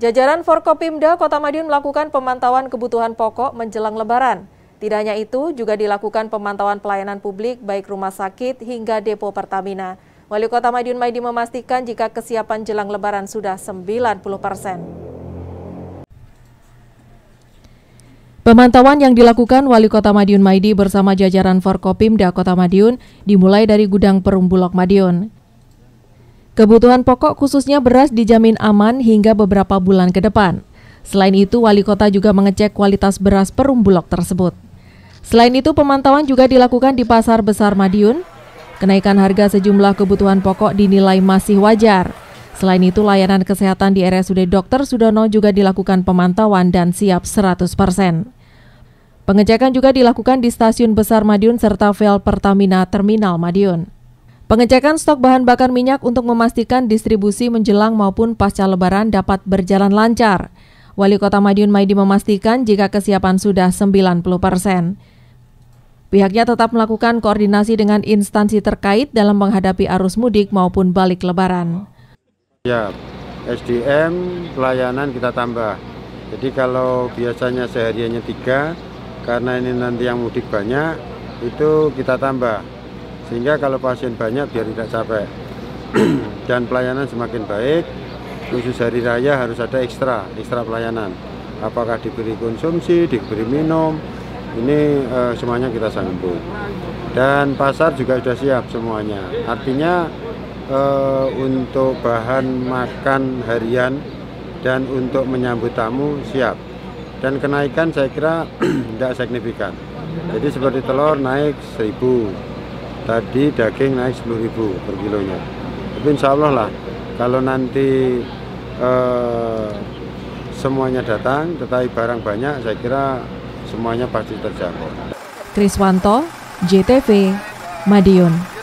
Jajaran Forkopimda Kota Madiun melakukan pemantauan kebutuhan pokok menjelang Lebaran. Tidak hanya itu, juga dilakukan pemantauan pelayanan publik baik rumah sakit hingga depo Pertamina. Wali Kota Madiun Maidi memastikan jika kesiapan jelang Lebaran sudah 90 persen. Pemantauan yang dilakukan Wali Kota Madiun Maidi bersama jajaran Forkopimda Kota Madiun dimulai dari gudang Perumbulok Madiun. Kebutuhan pokok khususnya beras dijamin aman hingga beberapa bulan ke depan. Selain itu, Wali Kota juga mengecek kualitas beras Perumbulok tersebut. Selain itu, pemantauan juga dilakukan di Pasar Besar Madiun. Kenaikan harga sejumlah kebutuhan pokok dinilai masih wajar. Selain itu, layanan kesehatan di RSUD Dr. Sudono juga dilakukan pemantauan dan siap 100%. Pengecekan juga dilakukan di Stasiun Besar Madiun serta Vel Pertamina Terminal Madiun. Pengecekan stok bahan bakar minyak untuk memastikan distribusi menjelang maupun pasca lebaran dapat berjalan lancar. Wali Kota Madiun Maidi memastikan jika kesiapan sudah 90 persen. Pihaknya tetap melakukan koordinasi dengan instansi terkait dalam menghadapi arus mudik maupun balik lebaran. Ya, SDM pelayanan kita tambah. Jadi kalau biasanya sehariannya tiga, karena ini nanti yang mudik banyak, itu kita tambah. Sehingga kalau pasien banyak biar tidak capek. Dan pelayanan semakin baik, khusus hari raya harus ada ekstra, ekstra pelayanan. Apakah diberi konsumsi, diberi minum, ini uh, semuanya kita sanggup. Dan pasar juga sudah siap semuanya. Artinya uh, untuk bahan makan harian dan untuk menyambut tamu siap. Dan kenaikan saya kira tidak signifikan. Jadi seperti telur naik 1000, tadi daging naik 10.000 per kilonya. Tapi insya Allah lah kalau nanti uh, semuanya datang, tetapi barang banyak, saya kira semuanya pasti terjangkau. Kriswanto, JTV, Madiun.